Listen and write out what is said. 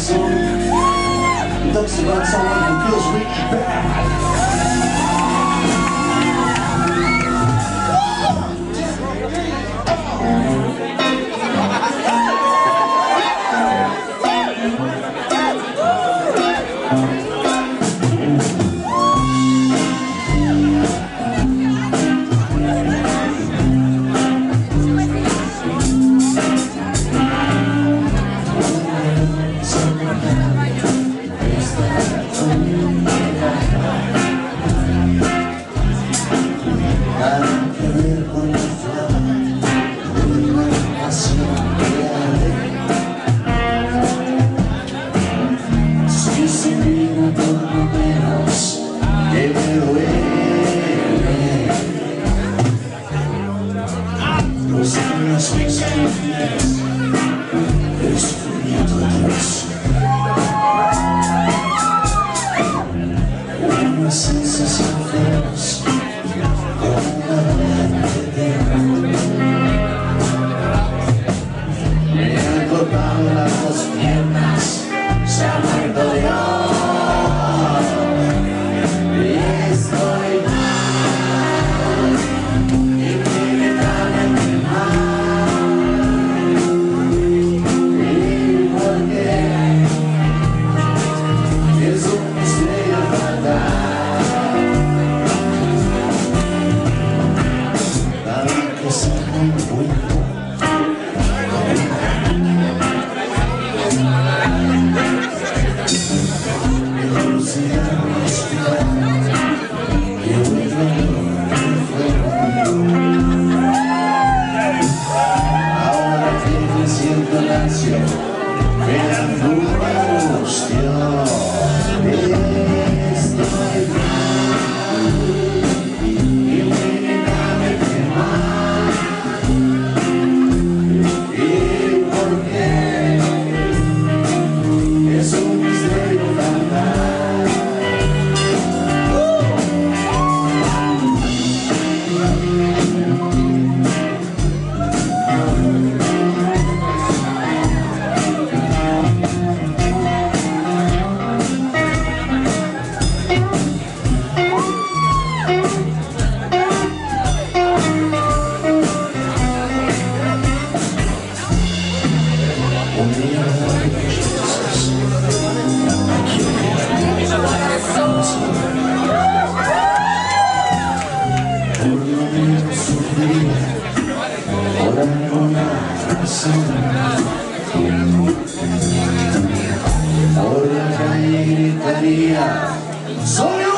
soon. That's about someone who feels really bad. Por la calle gritaría, ¡Soy